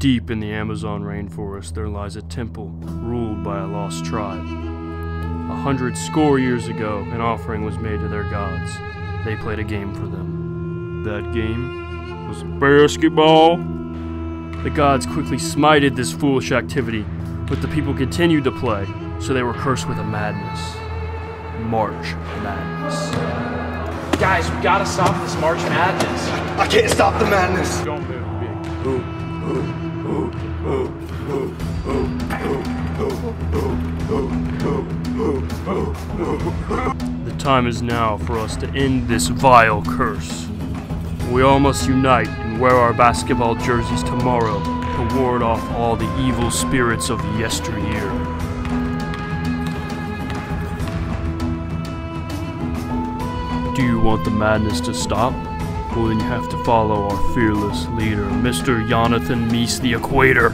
Deep in the Amazon rainforest, there lies a temple ruled by a lost tribe. A hundred score years ago, an offering was made to their gods. They played a game for them. That game was basketball. The gods quickly smited this foolish activity, but the people continued to play, so they were cursed with a madness. March Madness. Guys, we gotta stop this March Madness. I can't stop the madness. Don't move, big. The time is now for us to end this vile curse. We all must unite and wear our basketball jerseys tomorrow to ward off all the evil spirits of yesteryear. Do you want the madness to stop? Then you have to follow our fearless leader, Mr. Jonathan Meese the Equator.